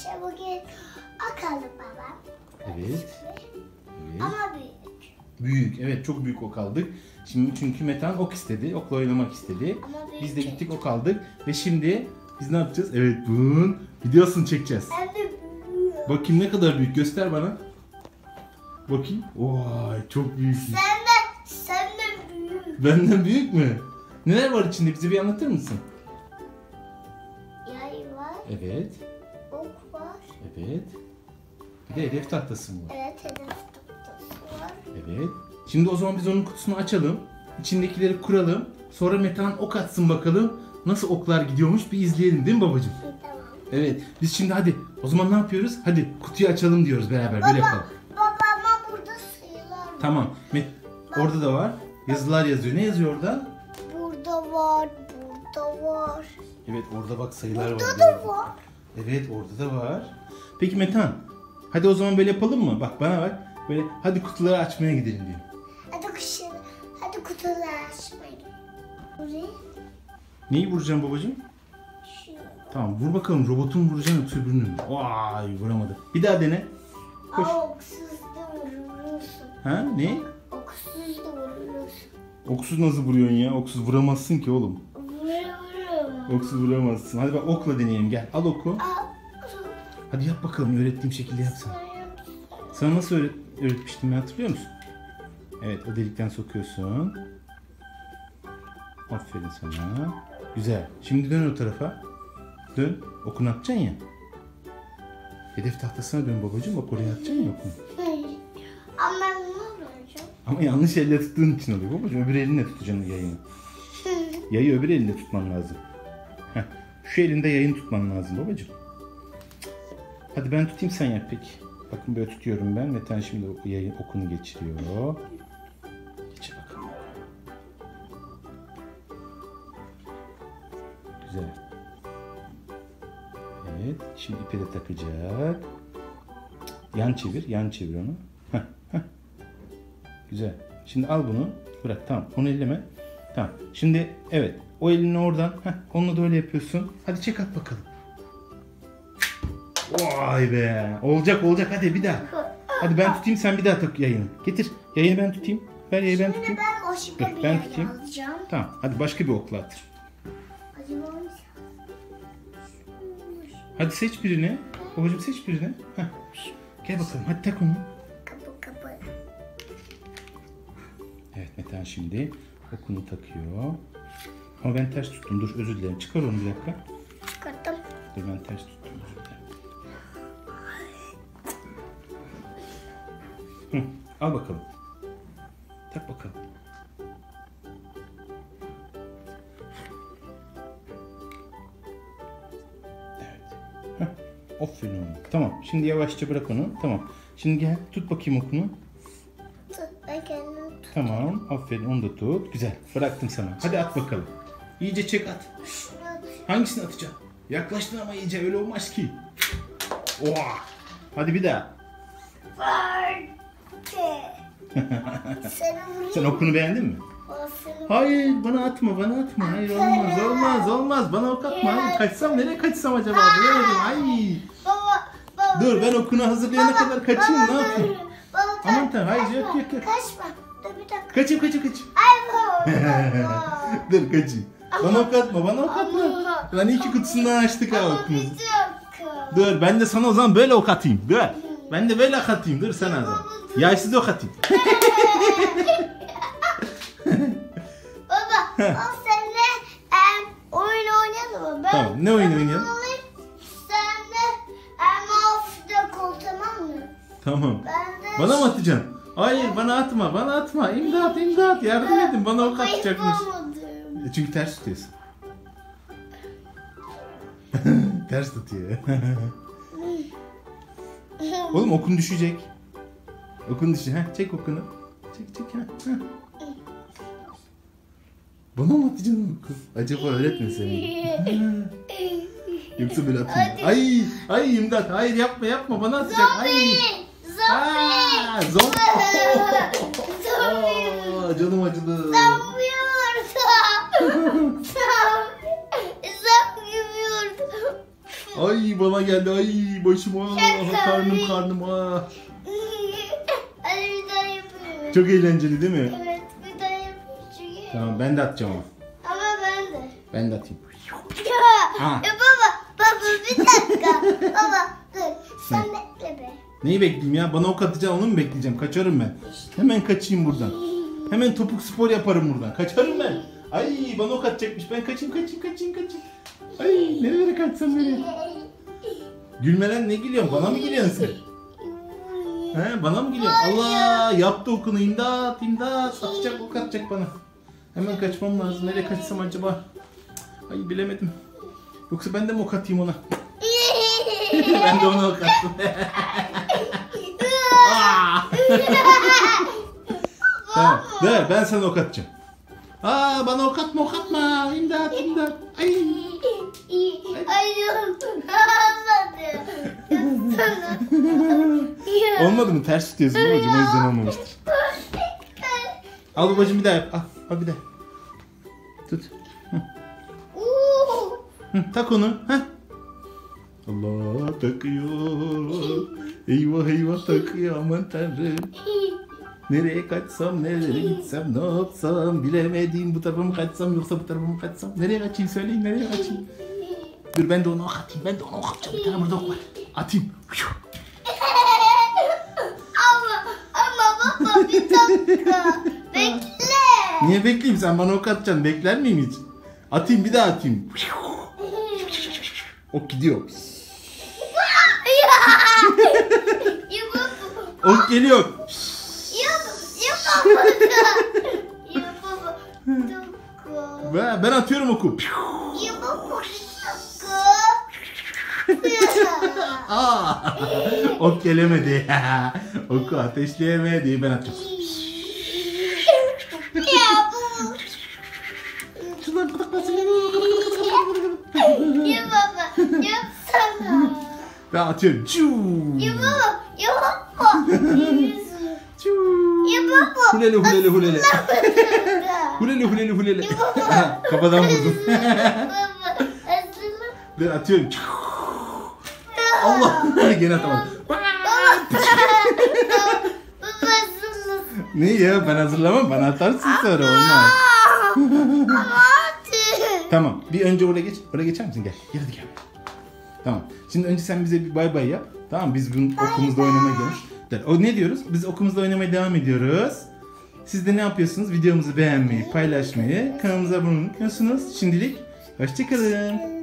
arkadaşlar bugün akalı baba. Evet. evet. Ama büyük. Büyük. Evet çok büyük ok aldık. Şimdi çünkü Metan ok istedi. Okla oynamak istedi. Biz de gittik ok aldık. Ve şimdi biz ne yapacağız? Evet bunun videosunu çekeceğiz. Büyük. Bakayım ne kadar büyük göster bana. Bakayım. Vay çok büyük. Sen de, sen de büyük. Benden büyük mü? Neler var içinde bize bir anlatır mısın? Yay var, Evet. Evet. Bir de hedef tahtası mı var? Evet, hedef tahtası var. Evet. Şimdi o zaman biz onun kutusunu açalım. İçindekileri kuralım. Sonra Metan ok atsın bakalım. Nasıl oklar gidiyormuş bir izleyelim değil mi babacığım? Tamam. Evet. Biz şimdi hadi o zaman ne yapıyoruz? Hadi kutuyu açalım diyoruz beraber. Böyle yapalım. Baba, babama burada sayılar var. Tamam. Met orada da var. Yazılar yazıyor. Ne yazıyor orada? Burada var, burada var. Evet orada bak sayılar var. Burada da var. Evet orada da var. Peki Metan. Hadi o zaman böyle yapalım mı? Bak bana bak. Böyle hadi kutuları açmaya gidelim diyor. Hadi kuşları, hadi kutuları açmayın. Burayı Neyi vuracağım babacığım? şu. Tamam vur bakalım robotun vuracağını mü? Vay vuramadı. Bir daha dene. Koş. Aa, oksuz da vurursun. Ha ne? Oksuz da vurursun. Oksuz nasıl vuruyorsun ya? Oksuz vuramazsın ki oğlum. Oksuz vuramazsın. Hadi bak okla deneyelim gel. Al oku. Hadi yap bakalım öğrettiğim şekilde yapsana. Sana nasıl öğret öğretmiştim ben hatırlıyor musun? Evet o delikten sokuyorsun. Aferin sana. Güzel. Şimdi dön o tarafa. Dön. Okunu atacaksın ya. Hedef tahtasına dön babacığım. Bak oraya atacaksın ya okunu. Ama ben bunu vuracağım. Ama yanlış elle tuttuğun için oluyor babacığım. Öbür elinle tutacaksın yayını. Yayı öbür elinde tutman lazım. Şu elinde yayını tutman lazım babacığım. Hadi ben tutayım sen yap peki. Bakın böyle tutuyorum ben. Metan şimdi yayın okunu geçiriyor. Geçir bakalım. Güzel. Evet. Şimdi ipi de takacak. Yan çevir. Yan çevir onu. Heh, heh. Güzel. Şimdi al bunu. Bırak tamam. Onu elleme. Tamam. Şimdi evet. O elini oradan. Heh, onunla da öyle yapıyorsun. Hadi çek at bakalım. Vay be. Olacak olacak. Hadi bir daha. Hadi ben tutayım sen bir daha tak yayını. Getir. Yayını ben tutayım. Ver yayını ben Şimdi tutayım. ben başka Dur, bir ben tutayım. alacağım. Tamam. Hadi başka bir okla at. Hadi seç birini. Babacığım seç birini. Heh. Gel bakalım. Hadi tak onu. Kapı kapı. Evet Metan şimdi okunu takıyor. Ama ben ters tuttum. Dur özür dilerim. Çıkar onu bir dakika. Çıkarttım. Dur ben ters tuttum. Özür dilerim. Hı, al bakalım. Tak bakalım. Evet. Heh, Aferin oğlum. Tamam. Şimdi yavaşça bırak onu. Tamam. Şimdi gel tut bakayım okunu. Tamam. Aferin onu da tut. Güzel. Bıraktım sana. Hadi at bakalım. İyice çek at. Hangisini atacağım? Yaklaştın ama iyice öyle olmaz ki. Oha. Hadi bir daha. Sen okunu beğendin mi? Hayır bana atma bana atma. Hayır olmaz olmaz olmaz. Bana ok atma. Hayır, kaçsam nereye kaçsam acaba? Bilemedim. Ay. Baba, baba. Dur ben okunu hazırlayana kadar kaçayım ne baba, yapayım? dur. Baba, Aman tanrım, hayır, yok, yok, yok. Kaçma. Kaçayım kaçayım kaçayım. Dur kaçayım. Bana ok atma bana ok atma. Lan iki kutusundan açtık ha okumuzu. Dur ben de sana o zaman böyle ok atayım. Dur. Ben de böyle ok atayım. Dur sana o zaman. Yaysız ok atayım. Baba, o seninle em, oyun oynayalım mı? Ben, Tamam, ne oyun oynayalım? Sen de em, ofiste kol tamam mı? Tamam. Ben de... Bana mı atacaksın? Hayır bana atma bana atma. İmdat imdat yardım edin bana ok atacakmış. E Çünkü ters tutuyorsun. ters tutuyor. Oğlum okun düşecek. Okun düşecek. Heh, çek okunu. Çek çek. Heh. Bana mı atacaksın oku? Acaba öğretmese mi? Yoksa böyle atayım. Ay, ay imdat. Hayır yapma yapma bana atacak. Ay. Aa, zombi. Aa, canım acıdı. Zombi vurdu! Zombi! Vurdu! Ay bana geldi. Ay başım. Ah, karnım karnım. Ah. Hadi bir daha yapıyorum. Çok eğlenceli değil mi? Evet bir daha yapayım çünkü. Tamam ben de atacağım ama. Ama ben de. Ben de atayım. Ya, Ha. ya baba, baba bir dakika. baba dur, sen bekle be. Neyi bekleyeyim ya? Bana ok atacaksın onu mu bekleyeceğim? Kaçarım ben. Hemen kaçayım buradan. Hemen topuk spor yaparım buradan. Kaçarım ben. Ay bana ok atacakmış. Ben kaçayım kaçayım kaçayım kaçayım. Ay nerelere kaçsam nereye? Gülmeden ne gülüyorsun? Bana mı gülüyorsun sen? He, bana mı gülüyorsun? Allah yaptı okunu imdat imdat. Atacak ok atacak bana. Hemen kaçmam lazım. Nereye kaçsam acaba? Ay bilemedim. Yoksa ben de mi ok atayım ona? ben de ona ok attım. Tamam. De, ben sana ok atacağım. Aa bana ok atma ok atma. İmdat imdat. Ay. Ay olmadı. Mı? Ters tutuyorsun babacığım o yüzden olmamıştır. Al babacığım bir daha yap. Al, al bir daha. Tut. Oo. Hı, tak onu. Heh. Allah takıyor. Eyvah eyvah takıyor aman tanrım. Nereye kaçsam, nereye gitsem, ne yapsam bilemedim. Bu tarafa mı kaçsam yoksa bu tarafa mı kaçsam? Nereye kaçayım söyleyin, nereye kaçayım? Dur ben de onu ok atayım, ben de onu ok atacağım. Bir tane burada ok var. Atayım. Ama, ama baba bir dakika. Bekle. Niye bekleyeyim sen bana ok atacaksın, bekler miyim hiç? Atayım bir daha atayım. Ok gidiyor. Ok geliyor. Ben, ben atıyorum oku. Ok gelemedi. Oku ateşleyemedi. Ben atıyorum. Ben atıyorum. Çuu. Ya baba. Ya baba. Çuu. Ya baba. Hulele hulele hulele. Hulele hulele hulele. Aha, Kafadan vurdum. Ben atıyorum. Allah. Gene atamadım. Ne ya ben hazırlamam. Bana atarsın sonra olmaz. Tamam. Bir önce oraya geç. Oraya geçer misin? Gel. Gel hadi gel. Tamam. Şimdi önce sen bize bir bay bay yap. Tamam biz bunun okumuzda oynamaya. Der. O ne diyoruz? Biz okumuzda oynamaya devam ediyoruz. Siz de ne yapıyorsunuz? Videomuzu beğenmeyi, paylaşmayı, kanalımıza abone olmayı unutmuyorsunuz. Şimdilik hoşçakalın.